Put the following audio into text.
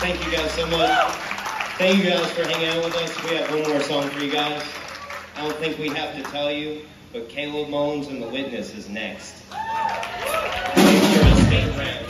Thank you guys so much. Thank you guys for hanging out with us. We have one more song for you guys. I don't think we have to tell you, but Kaleb Mullins and The Witness is next. Make sure to stay around.